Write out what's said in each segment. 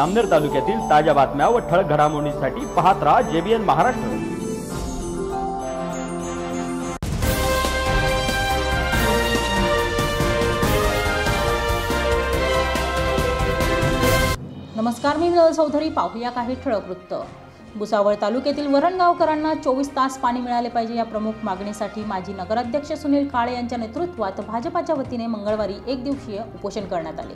अमनेर तालुक्यातील ताज्या बातम्या व ठळक घडामोडींसाठी पाहत राहा जेबीएन महाराष्ट्र. नमस्कार मी मिनल चौधरी. पाहूया काही ठळक वृत्त. भुसावळ तालुक्यातील वरणगावकरांना चोवीस तास पाणी मिळाले पाहिजे या प्रमुख मागणीसाठी माजी नगराध्यक्ष सुनील काळे यांच्या नेतृत्वात भाजपाच्या वतीने मंगळवारी एक दिवसीय उपोषण करण्यात आले.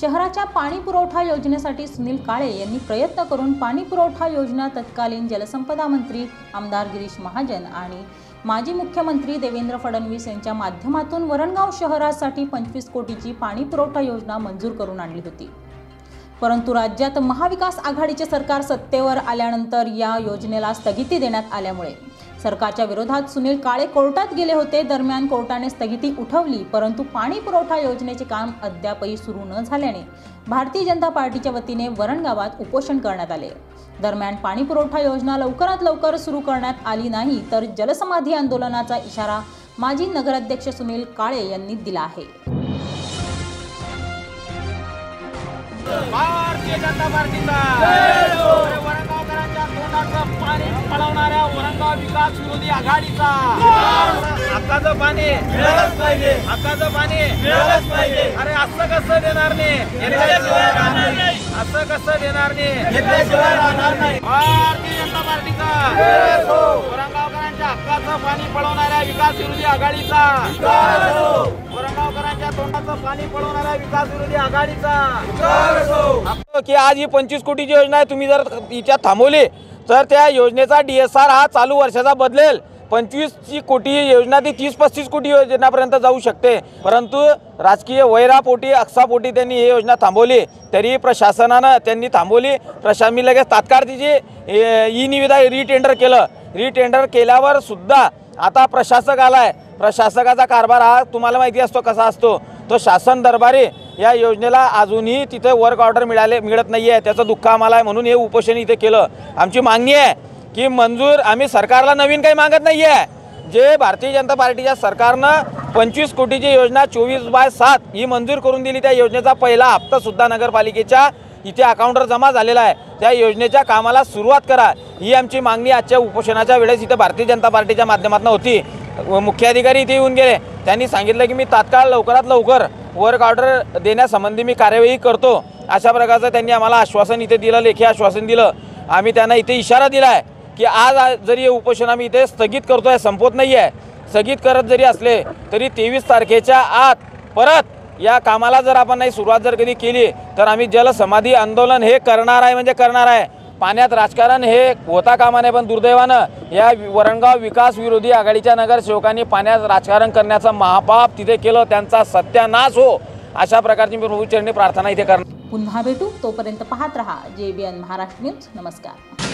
शहराच्या पाणी पुरवठा योजनेसाठी सुनील काळे यांनी प्रयत्न करून पाणी पुरवठा योजना तत्कालीन जलसंपदा मंत्री आमदार गिरीश महाजन आणि माजी मुख्यमंत्री देवेंद्र फडणवीस यांच्या माध्यमातून वरणगाव शहरासाठी पंचवीस कोटीची पाणी पुरवठा योजना मंजूर करून आणली होती. परंतु राज्यात महाविकास आघाडीचे सरकार सत्तेवर आल्यानंतर या योजनेला स्थगिती देण्यात आल्यामुळे सरकारच्या विरोधात सुनील काळे कोर्टात गेले होते. दरम्यान कोर्टाने स्थगिती उठवली परंतु पाणी पुरवठा योजनेचे काम अद्यापही सुरू न झाल्याने भारतीय जनता पार्टीच्या वतीने वरणगावात उपोषण करण्यात आले. दरम्यान पाणी पुरवठा योजना लवकरात लवकर सुरू करण्यात आली नाही तर जलसमाधी आंदोलनाचा इशारा माजी नगराध्यक्ष सुनील काळे यांनी दिला आहे. भारतीय जनता पार्टीचा! तोंडाचं पाणी पळवणाऱ्या वरणगाव विकास विरोधी आघाडीचा. हक्काचं पाणी मिळालंच पाहिजे. हक्काचं पाणी मिळालंच पाहिजे. अरे असं कसं देणार नाही? असं कसं देणार नाही? भारतीय जनता पार्टीचा. वरणगावकरांच्या हक्काचं पाणी पळवणाऱ्या विकास विरोधी आघाडीचा. वरणगावकरांच्या तोंडाचं पाणी पळवणाऱ्या विकास विरोधी आघाडीचा. की आज ही पंचवीस कोटीची योजना आहे तुम्ही जर हिच्यात थांबवली तर त्या योजनेचा डी एस आर हा चालू वर्षाचा बदलेल. पंचवीसची कोटी योजना ती तीस पस्तीस कोटी योजनापर्यंत जाऊ शकते. परंतु राजकीय वैरापोटी अक्सापोटी त्यांनी ही योजना थांबवली. तरी प्रशासनानं त्यांनी थांबवली. प्रशा मी लगेच तात्काळ तिची ई निविदा रिटेंडर केलं. रिटेंडर केल्यावर सुद्धा आता प्रशासक आला आहे प्रशासकाचा कारभार हा तुम्हाला माहिती असतो कसा असतो. तो शासन दरबारी या योजनेला अजूनही तिथे वर्क ऑर्डर मिळाले मिळत नाही आहे त्याचं दुःख आम्हाला आहे म्हणून हे उपोषण इथे केलं. आमची मागणी आहे की मंजूर आम्ही सरकारला नवीन काही मागत नाही आहे जे भारतीय जनता पार्टीच्या सरकारनं पंचवीस कोटीची योजना चोवीस बाय सात ही मंजूर करून दिली त्या योजनेचा पहिला हप्तासुद्धा नगरपालिकेच्या इथे अकाउंटवर जमा झालेला आहे. त्या योजनेच्या कामाला सुरुवात करा. ही आमची मागणी आजच्या उपोषणाच्या वेळेस इथे भारतीय जनता पार्टीच्या माध्यमातून होती. व मुख्याधिकारी इथे येऊन गेले. त्यांनी सांगितलं की मी तात्काळ लवकरात लवकर वर्क ऑर्डर देण्यासंबंधी मी कार्यवाही करतो. अशा प्रकारचं त्यांनी आम्हाला आश्वासन इथे दिलं लेखी आश्वासन दिलं. आम्ही त्यांना इथे इशारा दिला आहे की आज जरी हे उपोषण आम्ही इथे स्थगित करतो आहे संपवत नाही आहे स्थगित करत जरी असले तरी तेवीस तारखेच्या आत परत या कामाला जर आपण नाही सुरुवात जर कधी केली तर आम्ही जलसमाधी आंदोलन हे करणार आहे म्हणजे करणार आहे. पाण्यात राजकारण हे होता कामा नये पण दुर्दैवानं या वरणगाव विकास विरोधी आघाडीच्या नगरसेवकांनी पाण्यात राजकारण करण्याचं महापाप तिथे केलं त्यांचा सत्यानाश हो अशा प्रकारची मी प्रभूचरणी प्रार्थना इथे करणार. पुन्हा भेटू तोपर्यंत पाहत रहा जे बी एन महाराष्ट्र न्यूज नमस्कार.